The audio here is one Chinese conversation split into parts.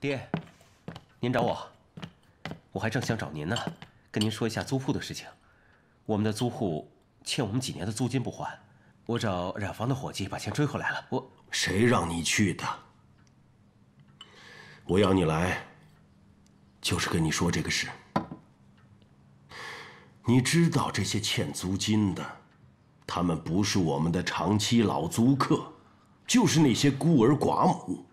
爹，您找我，我还正想找您呢，跟您说一下租户的事情。我们的租户欠我们几年的租金不还，我找染房的伙计把钱追回来了。我谁让你去的？我要你来，就是跟你说这个事。你知道这些欠租金的，他们不是我们的长期老租客，就是那些孤儿寡母。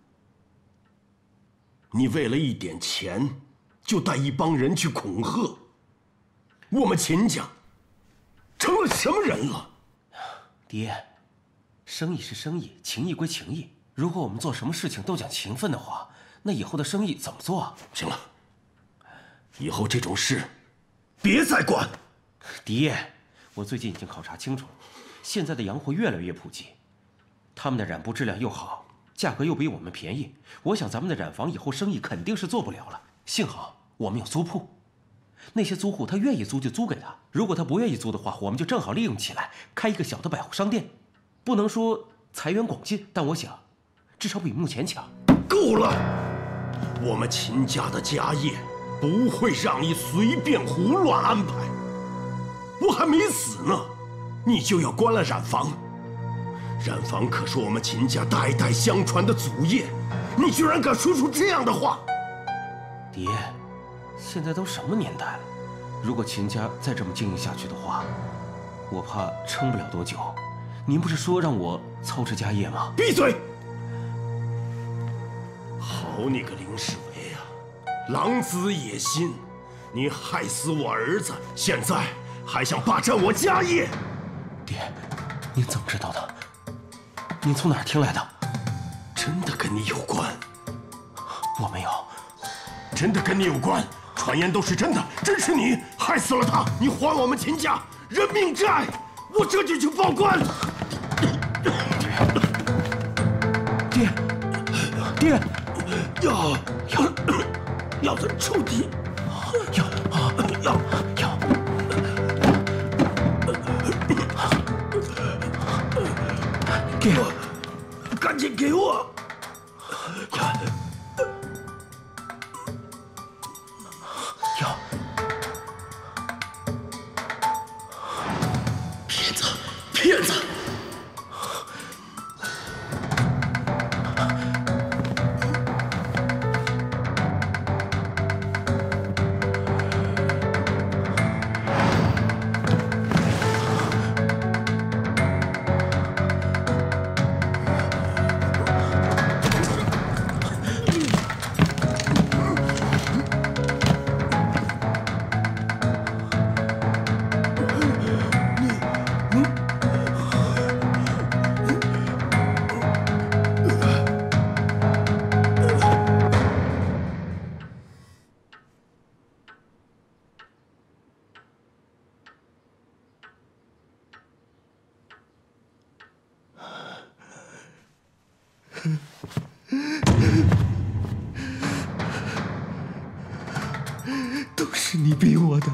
你为了一点钱，就带一帮人去恐吓我们秦家，成了什么人了？爹，生意是生意，情义归情义。如果我们做什么事情都讲情分的话，那以后的生意怎么做？行了，以后这种事别再管。爹，我最近已经考察清楚了，现在的洋货越来越普及，他们的染布质量又好。价格又比我们便宜，我想咱们的染坊以后生意肯定是做不了了。幸好我们有租铺，那些租户他愿意租就租给他，如果他不愿意租的话，我们就正好利用起来，开一个小的百货商店。不能说财源广进，但我想，至少比目前强。够了，我们秦家的家业不会让你随便胡乱安排。我还没死呢，你就要关了染坊。染坊可是我们秦家代代相传的祖业，你居然敢说出这样的话！爹，现在都什么年代了？如果秦家再这么经营下去的话，我怕撑不了多久。您不是说让我操持家业吗？闭嘴！好你个林世维啊，狼子野心！你害死我儿子，现在还想霸占我家业？爹，您怎么知道的？您从哪儿听来的？真的跟你有关？我没有。真的跟你有关？传言都是真的，真是你害死了他，你还我们秦家人命债！我这就去报官。爹，爹，要要要他抽地，要啊要要。给骗子，骗子！都是你逼我的，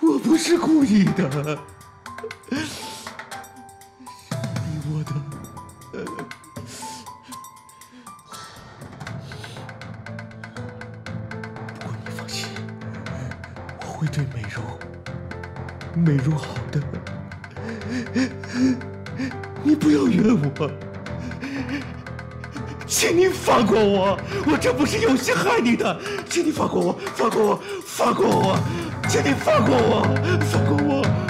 我不是故意的，是你逼我的。不过你放心，我会对美如、美如好的，你不要怨我。请你放过我，我这不是有心害你的，请你放过我，放过我，放过我，请你放过我，放过我。